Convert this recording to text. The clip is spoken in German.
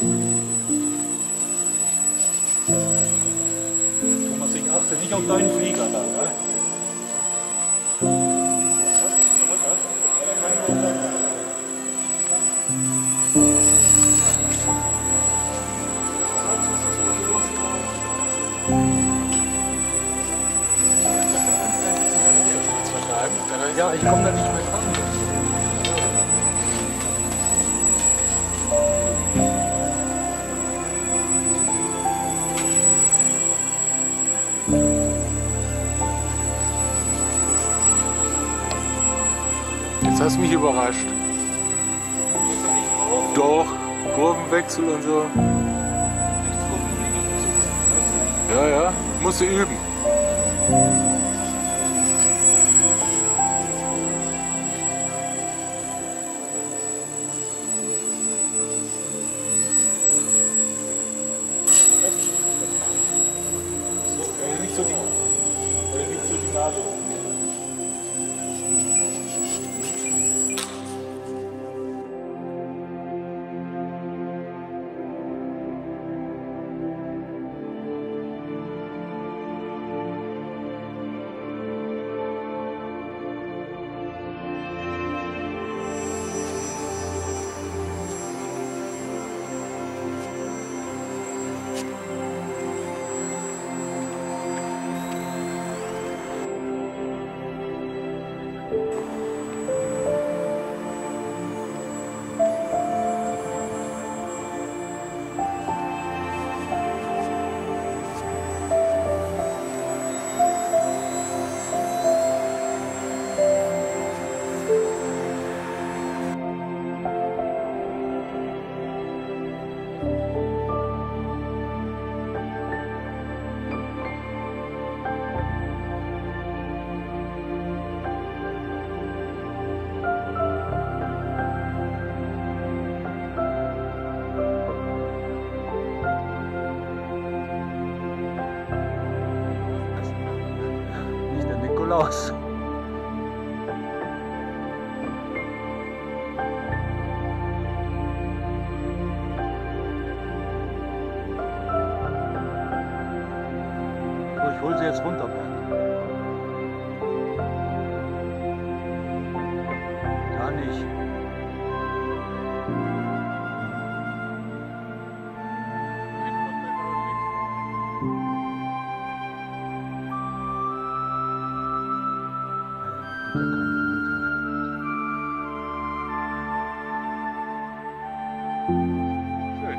Thomas, ich achte nicht auf deinen Flieger da, ne? Ja, ich komme da nicht mehr dran. Jetzt hast du mich überrascht. Doch, Kurvenwechsel und so. Ja, ja, musst du üben. So, ich hol sie jetzt runter, Bernd. Da nicht. Good.